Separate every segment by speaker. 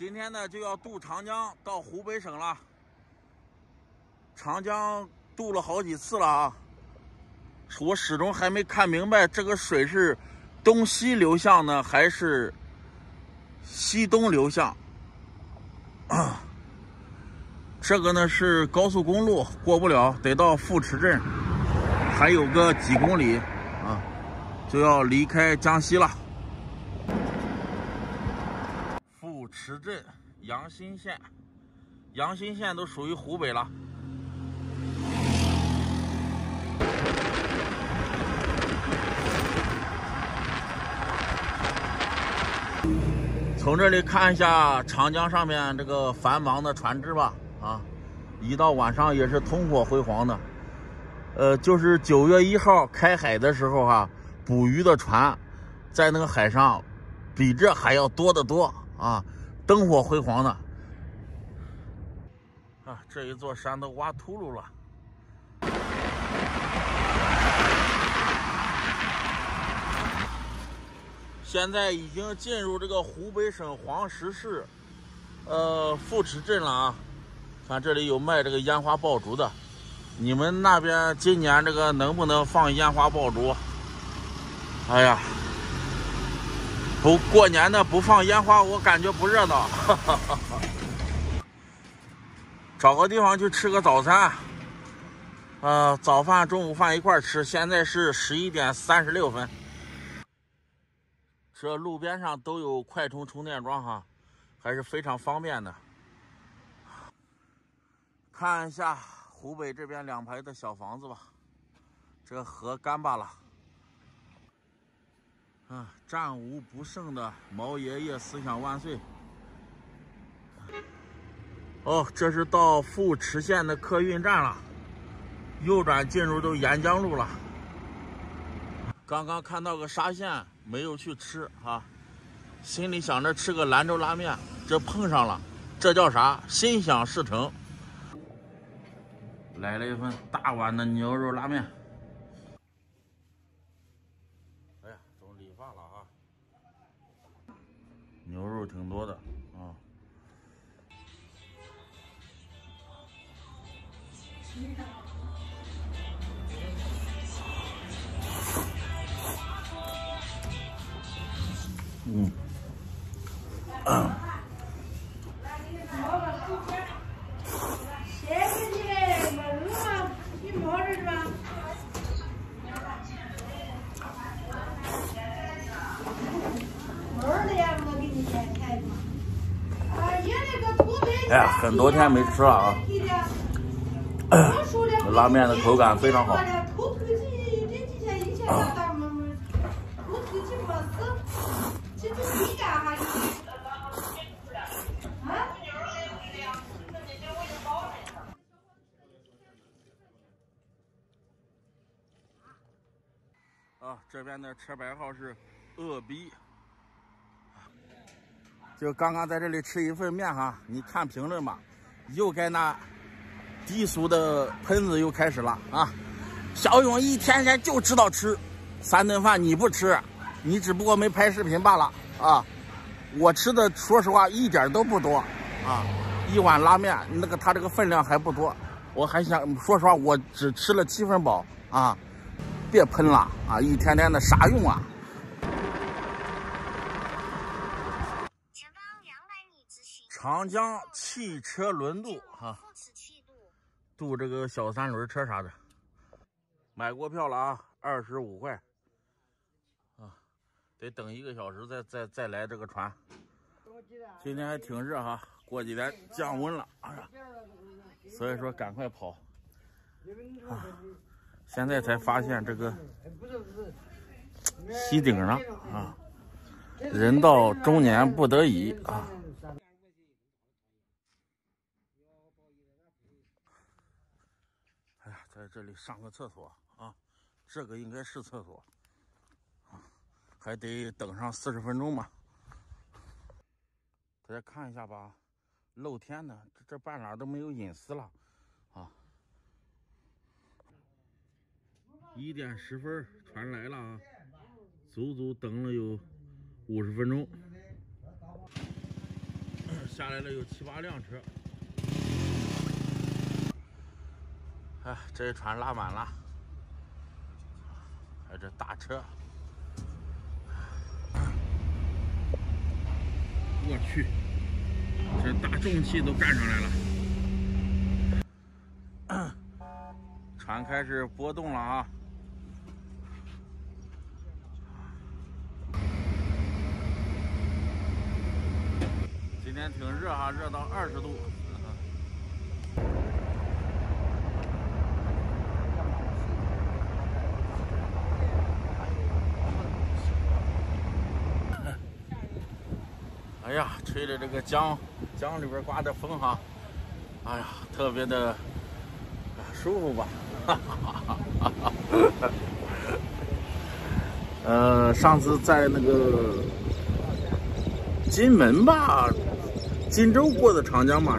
Speaker 1: 今天呢就要渡长江到湖北省了。长江渡了好几次了啊，我始终还没看明白这个水是东西流向呢，还是西东流向。啊，这个呢是高速公路过不了，得到富池镇，还有个几公里啊，就要离开江西了。石镇阳新县，阳新县都属于湖北了。从这里看一下长江上面这个繁忙的船只吧，啊，一到晚上也是通火辉煌的。呃，就是九月一号开海的时候哈，捕鱼的船在那个海上比这还要多得多啊，灯火辉煌的。啊，这一座山都挖秃噜了。现在已经进入这个湖北省黄石市，呃，富池镇了啊。看这里有卖这个烟花爆竹的，你们那边今年这个能不能放烟花爆竹？哎呀，不过年的不放烟花，我感觉不热闹。找个地方去吃个早餐，呃，早饭、中午饭一块吃。现在是十一点三十六分。这路边上都有快充充电桩哈，还是非常方便的。看一下湖北这边两排的小房子吧，这河干巴了。啊，战无不胜的毛爷爷思想万岁！哦，这是到富池县的客运站了，右转进入都沿江路了。刚刚看到个沙县。没有去吃啊，心里想着吃个兰州拉面，这碰上了，这叫啥？心想事成。来了一份大碗的牛肉拉面。哎呀，总理发了啊，牛肉挺多的啊。很多天没吃了啊！拉面的口感非常好。啊，这边的车牌号是鄂 B。就刚刚在这里吃一份面哈，你看评论吧，又该那低俗的喷子又开始了啊！小勇一天天就知道吃三顿饭，你不吃，你只不过没拍视频罢了啊！我吃的说实话一点都不多啊，一碗拉面那个他这个分量还不多，我还想说实话，我只吃了七分饱啊！别喷了啊，一天天的啥用啊？长江汽车轮渡哈，渡这个小三轮车啥的，买过票了啊，二十五块啊，得等一个小时再再再来这个船。今天还挺热哈，过几天降温了，哎呀，所以说赶快跑啊！现在才发现这个西顶上啊，人到中年不得已啊。在这里上个厕所啊，这个应该是厕所啊，还得等上四十分钟吧。大家看一下吧，露天的，这这半拉都没有隐私了啊。一点十分，船来了啊，足足等了有五十分钟。下来了有七八辆车。哎，这一船拉满了，还有这大车。我去，这大重器都干上来了，船开始波动了啊！今天挺热哈，热到二十度。哎呀，吹着这个江，江里边刮的风哈，哎呀，特别的舒服吧？哈哈哈哈哈！呃，上次在那个金门吧，金州过的长江嘛，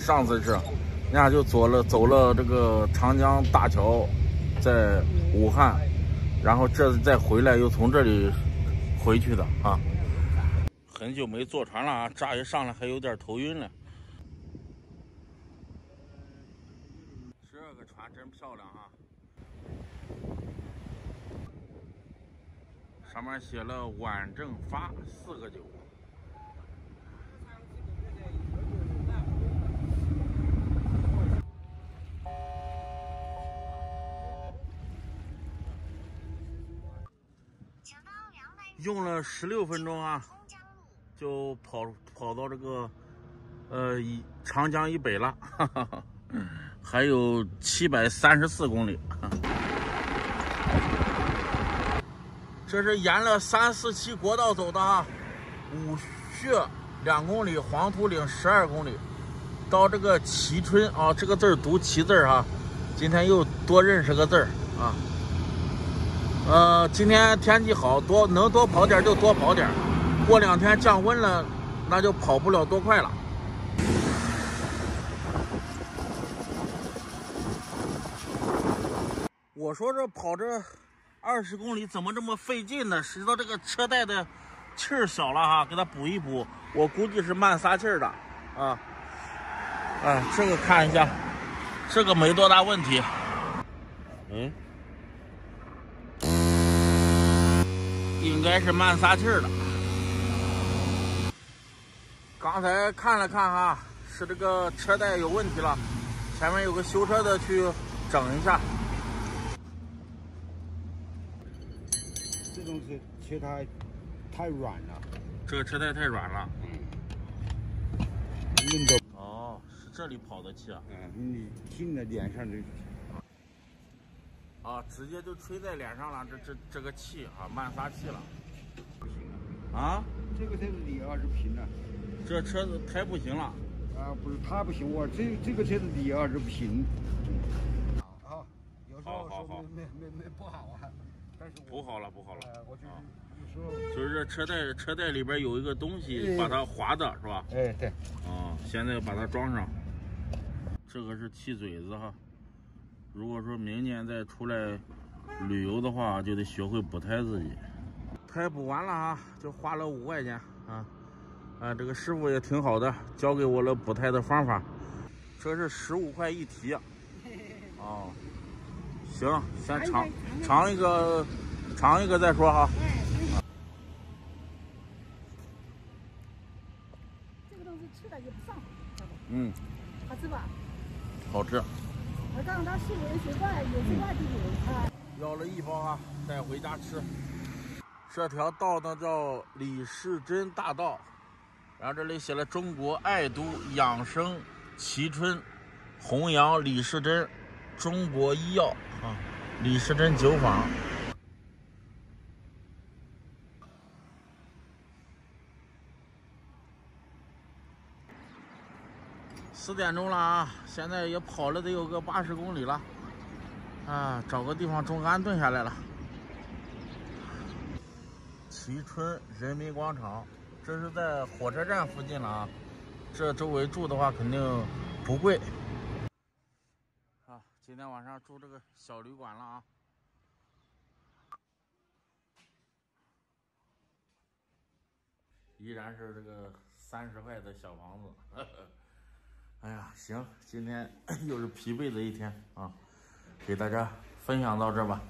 Speaker 1: 上次是，人家就走了走了这个长江大桥，在武汉，然后这次再回来又从这里回去的啊。很久没坐船了啊，乍一上来还有点头晕了。这个船真漂亮啊，上面写了“晚正发”四个九。用了十六分钟啊。就跑跑到这个，呃，长江以北了，哈哈哈，还有七百三十四公里。这是沿了三四七国道走的啊，武穴两公里，黄土岭十二公里，到这个蕲春啊，这个字儿读蕲字儿啊，今天又多认识个字儿啊。呃，今天天气好多，能多跑点就多跑点。过两天降温了，那就跑不了多快了。我说这跑这二十公里怎么这么费劲呢？谁知道这个车带的气儿小了哈，给它补一补。我估计是慢撒气儿的啊。哎，这个看一下，这个没多大问题。嗯，应该是慢撒气儿的。刚才看了看哈，是这个车带有问题了，前面有个修车的去整一下。
Speaker 2: 这东西车胎太软了，
Speaker 1: 这个车胎太软了。
Speaker 2: 嗯。硬的。
Speaker 1: 哦，是这里跑的气啊。
Speaker 2: 嗯，你进了脸上就。
Speaker 1: 啊，直接就吹在脸上了，这这这个气啊，慢撒气了。
Speaker 2: 不行
Speaker 1: 啊。啊？
Speaker 2: 这个车子底二是平的。
Speaker 1: 这车子胎不行了，
Speaker 2: 啊，不是它不行，我这这个车子底二是平。
Speaker 1: 啊，有时候说没没没不好啊，但是补好了补好了。我就有时候就是这车带车带里边有一个东西把它划的是吧？
Speaker 2: 哎对。
Speaker 1: 啊，现在把它装上。这个是气嘴子哈，如果说明年再出来旅游的话，就得学会补胎自己。胎补完了啊，就花了五块钱啊。啊，这个师傅也挺好的，教给我了补胎的方法。这是十五块一提。哦，行，先尝尝一个，尝一个再说哈。
Speaker 3: 这个东西吃了也不上火，
Speaker 1: 嗯。
Speaker 3: 好吃吧？
Speaker 1: 好吃。
Speaker 3: 我刚到西门水怪，有水怪就有啊。
Speaker 1: 要了一包啊，带回家吃。这条道呢叫李世珍大道。然后这里写了中国爱都养生蕲春弘扬李时珍中国医药啊，李时珍酒坊。四点钟了啊，现在也跑了得有个八十公里了啊，找个地方中安顿下来了。蕲春人民广场。这是在火车站附近了啊，这周围住的话肯定不贵。啊，今天晚上住这个小旅馆了啊。依然是这个三十块的小房子。哎呀，行，今天 又是疲惫的一天啊，给大家分享到这吧。